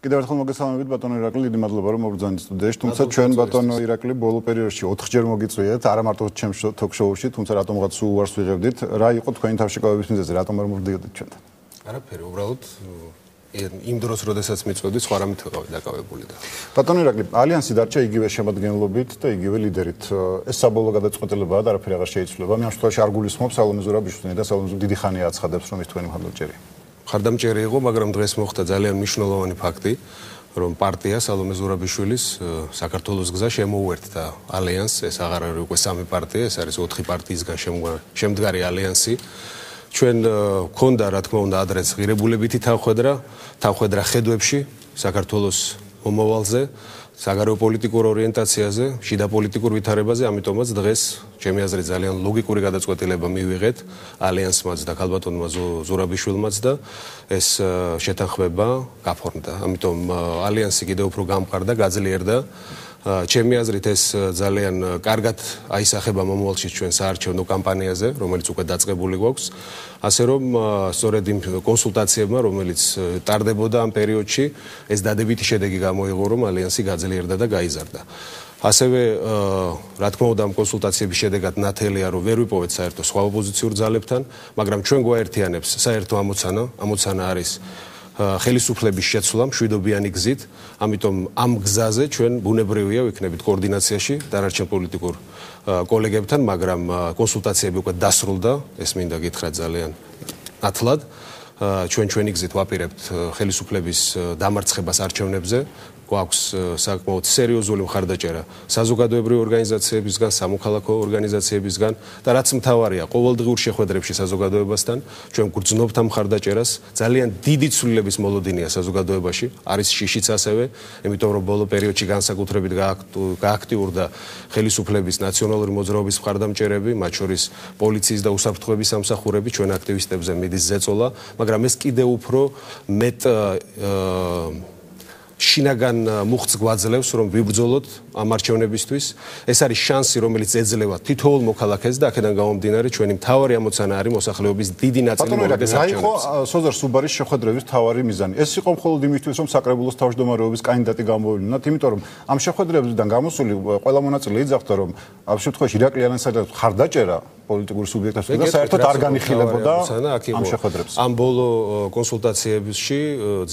კიდევ ერთხელ მოგესალმებით ბატონო ირაკლი, დიდი მადლობა რომ მოგბრძანეთ სტუდიაში. თუმცა ჩვენ ბატონო ირაკლი ბოლო პერიოდში 4ჯერ მოგიწვიეთ, არა მარტო ჩემს თოქ-შოუში, თუმცა რატომღაც სულ უარს ვიღებდით. რა იყო თქვენი თავშეკავების მიზეზი, რატომ არ მოვდიოდით ჩვენთან? არაფერი, უბრალოდ იმ დროს, როდესაც მიწვევდი, სხვა რამით ვიყავი დაკავებული და. ბატონო ირაკლი, ალიანსი დარჩა იგივე შემოადგენლობით და იგივე ლიდერით. ეს საბოლოო გადაწყვეტილებაა და არაფერი აღარ შეიცვლება. მე ამ შემთხვევაში არ გულისხმობ სალომე ზურაბიშვილს და სალომე დიდი ხანია აცხადებს, რომ ის თქვენი მხარდამჭერია. ხარდამჭერი იყო, მაგრამ დღეს მოხდა ძალიან მნიშვნელოვანი ფაქტი, რომ პარტია სალომე ზურაბიშვილის საქართველოს გზა შემოუერთდა ალიანსს, ეს აღარ არის უკვე სამი პარტია, ეს არის ოთხი პარტიისგან შემდგარი ალიანსი. ჩვენ გქონდა, რა თქმა უნდა, ადრეს ღირებულებითი თანხwebdriver, თანხwebdriver ხედვებში საქართველოს მომავალზე. საგარეო პოლიტიკურ ორიენტაციაზე, შიდა პოლიტიკურ ვითარებაზე, ამიტომაც დღეს ჩემი აზრით ძალიან ლოგიკური გადაწყვეტილება მივიღეთ ალიანსმაც და ქალბატონმა ზურაბიშვილმაც და ეს შეთანხმება გაფორმდა. ამიტომ ალიანსი კიდევ უფრო გამყარდა, გაძლიერდა. ჩემი აზრით ეს ძალიან კარგად აისახება მომავალში ჩვენ საარჩევნო კამპანიაზე, რომელიც უკვე დაწყებული გვაქვს. ასე რომ სწორედ იმ კონსულტაციებმა, რომელიც ტარდებოდა ამ პერიოდში, ეს დადებითი შედეგი გამოიღო, რომ ალიანსი გაძლიერდა და გაიზარდა. ასევე რა თქმა უნდა ამ კონსულტაციების შედეგად ნათელია რომ ვერ ვიპოვეთ საერთო სხვა ოპოზიციურ ძალებთან, მაგრამ ჩვენ გვაერთიანებს საერთო ამოცანა, ამოცანა არის ხელისუფლების შეცვლა მშვიდობიანი გზით, ამიტომ ამ გზაზე ჩვენ ბუნებრივია ვიქნებით კოორდინაციაში დანარჩენ პოლიტიკურ კოლეგებთან, მაგრამ კონსულტაციები უკვე დასრულდა, ეს მინდა გითხრათ ძალიან ათლად. ჩვენ ჩვენი გზით ვაპირებთ ხელისუფლების დამარცხებას არჩევნებზე, გვაქვს საკმაოდ სერიოზული მხარდაჭერა საზოგადოებრივი ორგანიზაციებისგან, სამოქალაქო ორგანიზაციებისგან და რაც მთავარია, ყოველდღიურ შეხვედრებში საზოგადოებასთან ჩვენ გვგრძნობთ ამ მხარდაჭერას. ძალიან დიდი ცვლილების მოლოდინია საზოგადოებაში, არის შიშიც ასევე, იმიტომ რომ ბოლო პერიოდში განსაკუთრებით გააქტიურდა ხელისუფლების ნაციონალური მოძრაობის მხარდამჭერები, მათ შორის პოლიციის და უსაფრთხოების სამსახურები ჩვენ აქტივისტებზე მიდის ზეწოლა, მაგრამ ეს კიდევ უფრო მეტ შინაგან მუხტს გვაძლევს რომ ვიბრძოლოთ ამ არჩევნებისთვის. ეს არის შანსი, რომელიც ეძლევა თითოეულ მოქალაქეს და აქედან გამომდინარე ჩვენი მთავარი ამოცანა არის მოსახლეობის დიდი ნაწილი მოგდეს არჩევნებს. აი ხო სოზარ სუბარის შეხვედრების მთავარი მიზანი. ეს იყო მხოლოდ იმისთვის, რომ საკრებულოს თავმჯდომარეობის კანდიდატი გამოვიდნენ, იმიტომ რომ ამ შეხვედრებიდან გამოსული ყველა მონაწილე იძახდა რომ ამ შემთხვევაში ირაკლი ანასადა ხარდაჭერა პოლიტიკური სუბიექტებს და საერთოდ არ განიხილებოდა ამ შეხვედრებს. ამ ბოლო კონსულტაციებში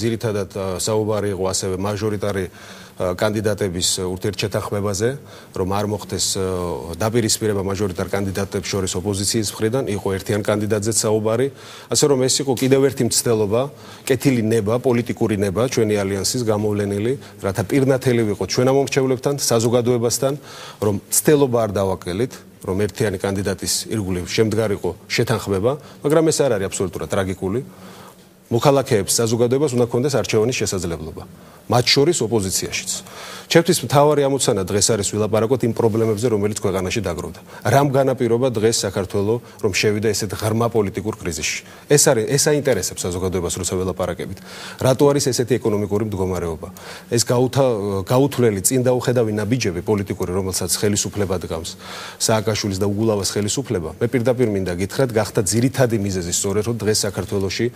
ძირითადად საუბარი იყო ასევე მაჟორიტარი კანდიდატების ურთიერთჩეთახმებაზე, რომ არ მოხდეს დაპირისპირება მაჟორიტარ კანდიდატებს შორის ოპოზიციის მხრიდან, იყო ერთიან კანდიდატზე საუბარი, ასე რომ ეს იყო კიდევ ერთი მცდელობა, კეთილი ნება, პოლიტიკური ნება ჩვენი ალიანსის გამოვლენილი, რათა პირნათელი ვიყოთ ჩვენ ამომრჩევლებთან, საზოგადოებასთან, რომ მცდელობა არ დავაკელით, რომ ერთიანი კანდიდატის ირგვლივ შემდგარიყო შეთანხმება, მაგრამ ეს არ არის აბსოლუტურად ტრაგიკული. მოქალაქეებს საზოგადოებას უნდა კონდეს არჩევანის შესაძლებლობა. მათ შორის ოპოზიციაშიც. ჩემთვის მთავარი ამოცანა დღეს არის ვილაპარაკოთ იმ პრობლემებზე, რომელიც ქვეყანაში დაგროვდა. რამ განაპირობა დღეს საქართველოს, რომ შევიდა ესეთ ღრმა პოლიტიკურ კრიზისში? ეს არის ეს აინტერესებს საზოგადოებას, როცა ვილაპარაკებით. რატო არის ესეთი ეკონომიკური მდგომარეობა? ეს გაუთა გაუთვლელი წინ დაუხედავი ნაბიჯები პოლიტიკური, რომელსაც ხელისუფლება დგამს. სააკაშვილის და უგულავას ხელისუფლება. მე პირდაპირ მინდა გითხრათ, გახდა ძირითადი მიზეზი სწორედ რომ დღეს საქართველოში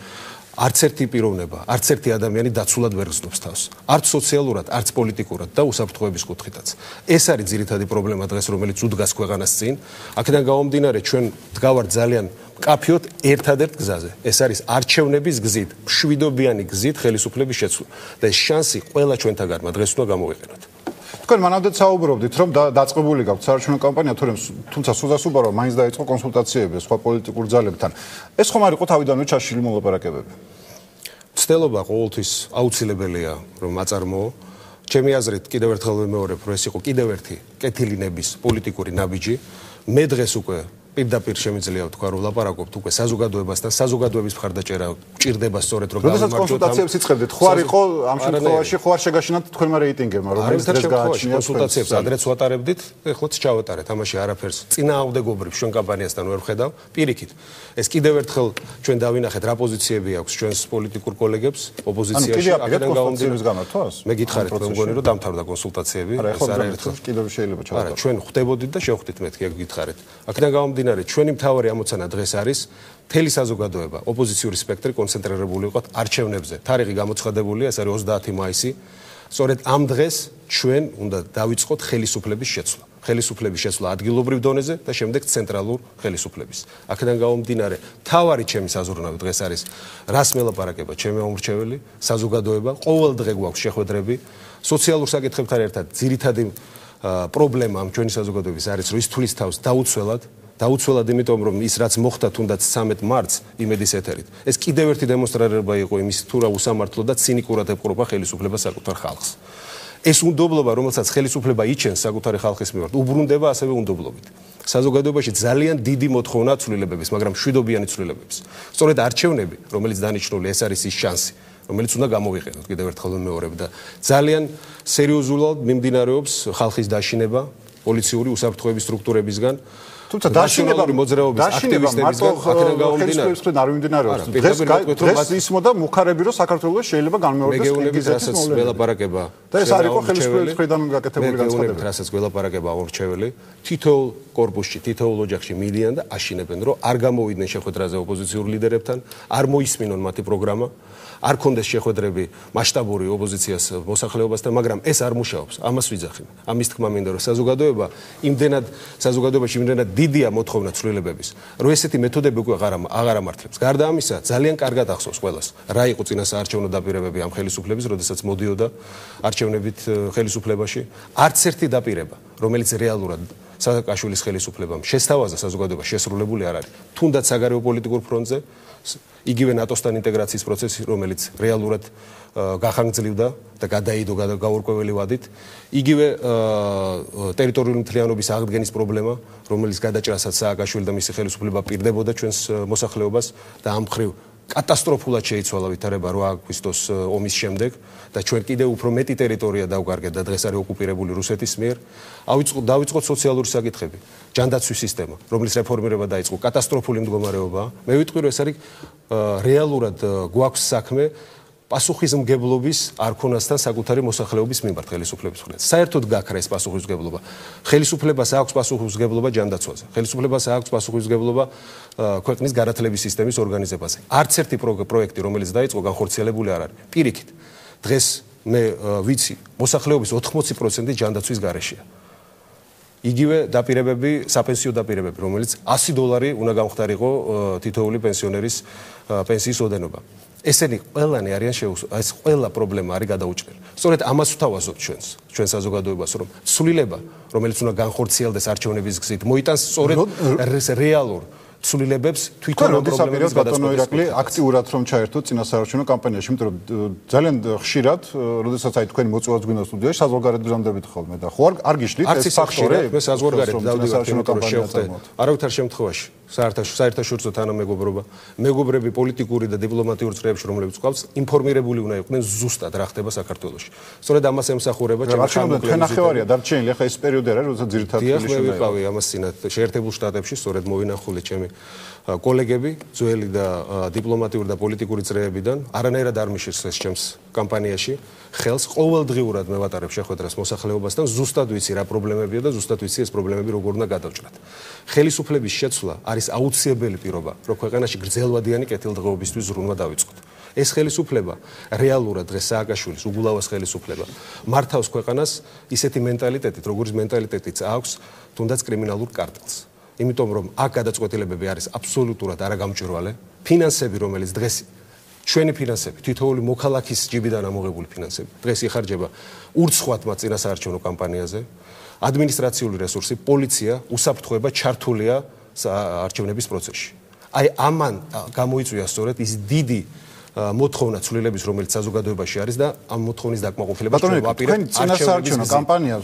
არც ერთი პიროვნება, არც ერთი ადამიანი დაცულად ვერ გზნობს თავს. არც სოციალურად, არც პოლიტიკურად და უსაფრთხოების კუთხითაც. ეს არის ძირითადი პრობლემა დღეს, რომელიც უდგას ქვეყანას წინ. აქედან გამომდინარე, ჩვენ დგავართ ძალიან კაფიოთ ერთადერთ გზაზე. ეს არის არჩევნების გზით, მშვიდობიანი გზით ხელისუფლების შეცვლა. და ეს შანსი ყველა ჩვენთაგანმა დღეს უნდა გამოვიყენოთ. თქვენ მანამდე საუბრობდით რომ დაწყებული გაქვთ საერთაშორისო კამპანია თორემ თუმცა სუზასუბარო მაინც დაიწყო კონსულტაციები სხვა პოლიტიკურ ძალებთან. ეს ხომ არ იყო თავიდანვე ჩაშლილი მოლაპარაკებები? ცდელობა ყოველთვის აუცილებელია რომ აწარმოო. ჩემი აზრით კიდევ ერთხელ ვიმეორებ რომ ეს იყო კიდევ ერთი კეთილინების პოლიტიკური ნაბიჯი. მე დღეს უკვე პირდაპირ შემიძლია ვთქვა რომ ლაპარაკობთ უკვე საზოგადოებასთან საზოგადოების მხარდაჭერა ჭირდება სწორედ რომ გამომართოთ კონსულტაციებს იწყებდით ხო არ იყო ამ შემთხვევაში ხო არ შეგაშინათ თქვენმა რეიტინგებმა რომელიც დღეს გააჩნია კონსულტაციებს ადრეც ვატარებდით ეხლაც ჩავატარეთ ამაში არაფერს. წინააღმდეგობრივ ჩვენ კამპანიასთან ვერ ხედავ პირიქით. ეს კიდევ ერთხელ ჩვენ დავინახეთ რა პოზიციები აქვს ჩვენს პოლიტიკურ კოლეგებს ოპოზიციაში აქედან გამომდინარე გამართვას მე გითხარით მე მგონი რომ დამთავრდა კონსულტაციები ეს არაერთხელ კიდევ შეიძლება ჩავატარო არა ჩვენ ხვდებოდით და შევხვდით მეთქი აქ გითხარით აქედან გამომდინარე მდინარე, ჩვენი მთავარი ამოცანა დღეს არის მთელი საზოგადოება, ოპოზიციური სპექტრი კონცენტრირებული იყოს არჩევნებზე. თარიღი გამოცხადებულია, ეს არის 30 მაისი. სწორედ ამ დღეს ჩვენ უნდა დავიწყოთ ხელისუფლების შეცვლა. ხელისუფლების შეცვლა ადგილობრივ დონეზე და შემდეგ ცენტრალურ ხელისუფლების. აქედან გამომდინარე, თავარი ჩემი საზრუნავი დღეს არის რას მელაპარაკება ჩემი მომრჩეველი, საზოგადოება, ყოველ დღე გვაქვს შეხვედრები სოციალურ საკითხებთან ერთად. ძირითადი პრობლემა ჩვენი საზოგადოების არის, რომ ის თulis თავს დაუცველად დაუცველად იმიტომ რომ ის რაც მოხდა თუნდაც 13 მარტს იმედის ეთერით ეს კიდევ ერთი დემონსტრირება იყო იმის თუ რა უსამართლო და ცინიკურად ეპყრობა ხელისუფლება საკუთარ ხალხს ეს უნდობლობა, რომელსაც ხელისუფლება იჩენს საკუთარი ხალხის მიმართ, უბრუნდება ასევე უნდობლობით. საზოგადოებაში ძალიან დიდი მოთხოვნა ცვლილებების, მაგრამ შვიდობიანი ცვლილებების. სწორედ არჩევნები, რომელიც დანიშნული, ეს არის ის შანსი, რომელიც უნდა გამოვიყენოთ კიდევ ერთხელ მეორებ და ძალიან სერიოზულად მიმდინარეობს ხალხის დაშინება პოლიციური უსაფრთხოების სტრუქტურებისგან. თუმცა დაშინებული მოძრაობის აქტივისტებისგან აქედან გამომდინარე არ მიმდინარეობს. დღეს დღეს ისმოდა მუხარები რომ საქართველოს შეიძლება განმეორდეს ყირგიზეთის მოვლენა. ველაპარაკება. და ეს არ იყო ხელისუფლების მხრიდან გაკეთებული განცხადება. რასაც ველაპარაკება აღორჩეველი თითოეულ корпуსში, თითოეულ ოჯახში მიდიან და აშინებენ რომ არ გამოვიდნენ შეხვედრაზე ოპოზიციურ ლიდერებთან, არ მოისმინონ მათი პროგრამა. არ კონდეს შეხვედრები მასშტაბური ოპოზიციას მოსახლეობასთან, მაგრამ ეს არ მუშაობს. ამას ვიძახი. ამის თქმა მინდა რომ საზოგადოება იმდენად საზოგადოებაში იმდენად დიდია მოთხოვნა ცვლილებების, რომ ესეთი მეთოდები უკვე აღარ აღარ ამართლებს. გარდა ამისა, ძალიან კარგად ახსოვს ყველას, რა იყო წინა საარჩევნო დაპირებები ამ ხელისუფლების, როდესაც მოდიოდა არჩევნებით ხელისუფლებაში. არც ერთი დაპირება, რომელიც რეალურად სააკაშვილის ხელისუფლებამ შესთავაზა საზოგადოება შესრულებული არ არის. თუნდაც საგარეო პოლიტიკურ ფრონტზე იგივე ნატოსთან ინტეგრაციის პროცესი, რომელიც რეალურად გახანგრძლივდა და გადაიდო გაურკვეველი ვადით, იგივე ტერიტორიული მთლიანობის აღდგენის პრობლემა, რომელიც გადაჭრასაც სააკაშვილი და მისი ხელისუფლება პირდებოდა ჩვენს მოსახლეობას და ამ ხრივ კატასტროფულად შეიცვალა ვითარება 8 აგვისტოს ომის შემდეგ და ჩვენ კიდევ უფრო მეტი ტერიტორია დავგარგეთ და დღეს არის ოკუპირებული რუსეთის მიერ. ავიწყოთ დავიწყოთ სოციალური საკითხები, ჯანდაცვის სისტემა, რომლის რეფორმირება დაიწყო, კატასტროფული მდგომარეობაა. მე ვიტყვი რომ ეს არის რეალურად გვაქვს საქმე პასუხისმგებლობის არ ქონასთან საკუთარი მოსახლეობის მიმართ ხელისუფლების მხრიდან. საერთოდ გაქრა ეს პასუხისმგებლობა. ხელისუფლებას აქვს პასუხისმგებლობა ჯანდაცვაზე. ხელისუფლებას აქვს პასუხისმგებლობა ქვეყნის გარათლების სისტემის ორგანიზებაზე. არც ერთი პროექტი, რომელიც დაიწყო, განხორციელებული არ არის. პირიქით, დღეს მე ვიცი, მოსახლეობის 80% ჯანდაცვის გარეშეა. იგივე დაპირებები, საპენსიო დაპირებები, რომელიც 100 დოლარი უნდა გამختارიყო თითოეული პენსიონერის პენსიის ოდენობა. ესენი ყველანი არიან შეუსრულო. ეს ყველა პრობლემა არის გადაუჭრელი. სწორედ ამას ვთავაზობ ჩვენს, ჩვენ საზოგადოებას, რომ ცვლილება, რომელიც უნდა განხორციელდეს არჩევნების გზით, მოიტანს სწორედ რეალურ ცვლილებებს თვითონ პრობლემების გადაწყვეტილებას. ირაკლი აქტიურად რომ ჩაერთო წინასაარჩევნო კამპანიაში, იმიტომ რომ ძალიან ხშირად, როდესაც აი თქვენი მოწვევაც გვინდა სტუდიაში, საზღვარგარეთბრძანდებით ხოლმე და ხო არ არ გიშლით ეს ფაქტორი? მე საზღვარგარეთ დავდივარ საარჩევნო კამპანიაში. არავითარ შემთხვევაში საერთაშორისო თანამეგობრობა, მეგობრები პოლიტიკური და დიპლომატიური წრეებში, რომლებიც ყავს, ინფორმირებული უნდა იყვნენ ზუსტად რა ხდება საქართველოში. სწორედ ამას ემსახურება ჩემი ხალხი. რა ნახევარია დარჩენილი, ახლა ეს პერიოდი არის, როდესაც ძირითადად თბილისში ვიყავი. დიახ, მე ვიყავი ამას წინათ შეერთებულ შტატებში, სწორედ მოვინახული ჩემი კოლეგები, ძველი და დიპლომატიური და პოლიტიკური წრეებიდან არანაირად არ მიშეს ჩემს კამპანიაში ხელს ყოველდღიურად მე ვატარებ შეხვედრას მოსახლეობასთან, ზუსტად ვიცი რა პრობლემებია და ზუსტად ვიცი ეს პრობლემები როგორ უნდა გადავჭრათ. ხელისუფლების შეცვლა არის აუცილებელი პირობა, რომ ქვეყანაში გრძელვადიანი კეთილდღეობისთვის ზრუნვა დავიწყოთ. ეს ხელისუფლება რეალურად დღეს სააკაშვილის უგულავას ხელისუფლება მართავს ქვეყანას ისეთი მენტალიტეტით, როგორც მენტალიტეტიც აქვს თუნდაც კრიმინალურ კარტელს. იმიტომ რომ აქ გადაწყვეტილებები არის აბსოლუტურად არაგამჭირვალე, ფინანსები რომელიც დღეს ჩვენი ფინანსები, თითოეული მოქალაქის ჯიბიდან ამოღებული ფინანსები, დღეს იხარჯება ურცხვათმა წინასაარჩევნო კამპანიაზე, ადმინისტრაციული რესურსი, პოლიცია, უსაფრთხოება ჩართულია არჩევნების პროცესში. აი ამან გამოიწვია სწორედ ის დიდი მოთხოვნა ცვლილების რომელიც საზოგადოებაში არის და ამ მოთხოვნის დაკმაყოფილებას ჩვენ ვაპირებთ არჩევნების კამპანია